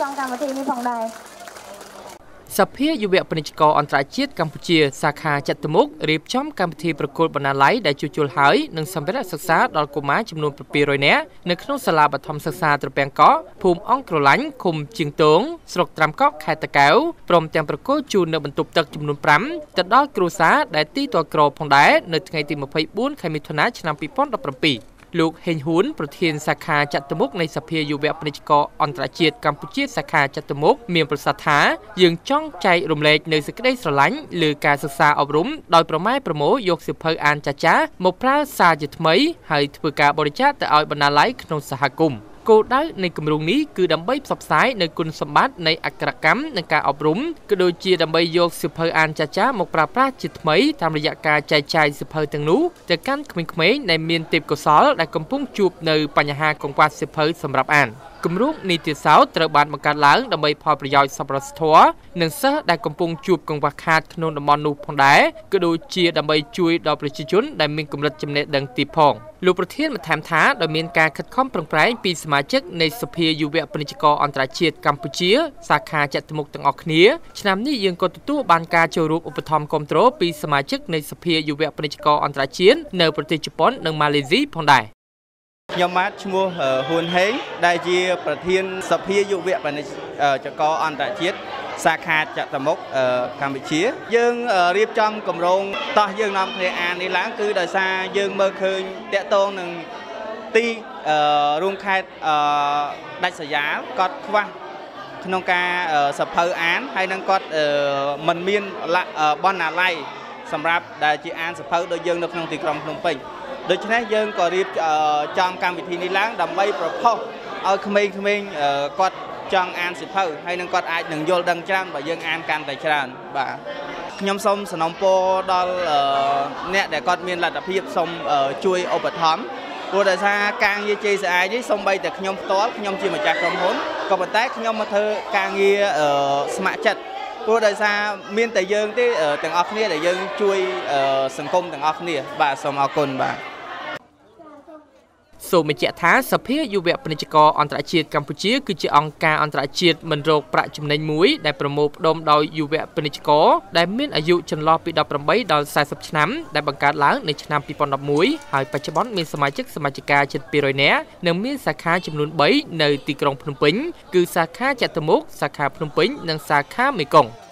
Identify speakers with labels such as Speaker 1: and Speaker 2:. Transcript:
Speaker 1: trong កម្មវិធីនេះផងដែរ
Speaker 2: សភាយុវពាណិជ្ជករអន្តរជាតិកម្ពុជាសាខាចតុមុខរៀបចំកម្មវិធីប្រកួតបណ្ណាល័យដែលជួសជុលហើយនិងសម្ភារៈសិក្សាដល់កុមារចំនួន700នាក់នៅក្នុងសាលាបឋមសិក្សាត្រពាំងកក់ភូមិអង្គក្រឡាញ់ឃុំជាងទងស្រុកត្រាំកក់ខេត្តតាកែវព្រមទាំងប្រកួតជូននៅបន្ទប់ទឹកចំនួន5ទៅដល់គ្រួសារដែលទីតក្រផងដែរនៅថ្ងៃទី24ខែមិថុនាឆ្នាំ2017 លោកហេងហ៊ួនប្រធានសាខាចតុមុខនៃសភាយុវពាណិជ្ជករអន្តរជាតិកម្ពុជាសាខាចតុមុខមានប្រសាសន៍ថាយើងចង់ចែករំលែកនៅសេចក្តីស្រឡាញ់លើការសិក្សាអប់រំដោយប្រម៉ែប្រមូលយកសិភៅអានចាចា មកប្រើសារជាថ្មី ហើយធ្វើការបរិច្ចាគទៅឲ្យបណ្ណាល័យក្នុងសហគមន៍ គោលដៅនៃគម្រោងនេះគឺដើម្បីផ្សព្វផ្សាយនៅគុណសម្បត្តិនៃអក្សរកម្មនិងការអប់រំក៏ដូចជាដើម្បីយកសិភៅអានចាចាមកប្រើប្រាស់ជាថ្មីតាមរយៈការចែកចាយសិភៅទាំងនោះទៅកាន់ក្មេងៗដែលមានទេពកោសល្យដែលកំពុងជួបនៅបញ្ហាកង្វះសិភៅសម្រាប់អាន។ គម្រោងនីតិសោតត្រូវបានបង្កើតឡើងដើម្បីផលប្រយោជន៍សប្បុរសធម៌និងសិស្សដែលកំពុងជួបកង្វះខាតក្នុងតំបន់នោះផងដែរក៏ដូចជាដើម្បីជួយដល់ប្រជាជនដែលមានកម្រិតចំណេះដឹងទីផងលោកប្រធានបន្ថែមថាដោយមានការខិតខំប្រឹងប្រែងពីសមាជិកនៃសភាយុវពាណិជ្ជករអន្តរជាតិកម្ពុជា សាខាចតុមុខទាំងអស់គ្នាឆ្នាំនេះយើងក៏ទទួលបានការចូលរួមឧបត្ថម្ភគ្រប់គ្រងពីសមាជិកនៃសភាយុវពាណិជ្ជករអន្តរជាតិនៅប្រទេសជប៉ុននិងម៉ាឡេស៊ីផងដែរ
Speaker 3: ខ្ញុំបាទឈ្មោះហ៊ួនហេងដែលជា ប្រធានសភាយុវពាណិជ្ជករអន្តរជាតិសាខាចតមុខកម្ពុជា យើងរៀបចំគម្រោងតោះយើងនាំគ្នាអាននេះឡើងគឺដោយសារយើងមើលឃើញតកតងនឹងទីរួមខេត្តដាច់ស្រយាលគាត់ខ្វះក្នុងការសភៅអានហើយនឹងគាត់មិនមានបណ្ណាល័យសម្រាប់ដែលជាអានសភៅដូចយើងនៅក្នុងទីក្រុងភ្នំពេញ ដូច្នេះយើងក៏រៀបចំកម្មវិធីនេះឡើងដើម្បីប្រផុសឲ្យក្មេងៗគាត់ចង់អានសិភៅហើយនឹងគាត់អាចនឹងយល់ដឹងច្រើនបើយើងអានកាន់តែច្រើនបាទខ្ញុំសូមสนំពរដល់អ្នកដែលគាត់មានលទ្ធភាពសូមជួយឧបត្ថម្ភព្រោះដោយសារការងារ JCI នេះសូម្បីតែខ្ញុំផ្ទាល់ខ្ញុំជាម្ចាស់ក្រុមហ៊ុនក៏ប៉ុន្តែខ្ញុំមកធ្វើការងារស្ម័គ្រចិត្តព្រោះដោយសារមានតែយើងទេទាំងអស់គ្នាដែលយើងជួយសង្គមទាំងអស់គ្នាបាទសូមអរគុណបាទ
Speaker 2: សូមបញ្ជាក់ថាសភាយុវពាណិជ្ជករអន្តរជាតិកម្ពុជាគឺជាអង្គការអន្តរជាតិមិនរកប្រាក់ចំណេញមួយដែលប្រមូលផ្ដុំដោយយុវពាណិជ្ជករដែលមានអាយុចន្លោះពី18ដល់40ឆ្នាំដែលបង្កើតឡើងនៅឆ្នាំ2011ហើយបច្ចុប្បន្នមានសមាជិកសមាជិកាជិត200នាក់និងមានសាខាចំនួន3នៅទីក្រុងភ្នំពេញគឺសាខាចតុមុខសាខាភ្នំពេញនិងសាខាមេគង្គ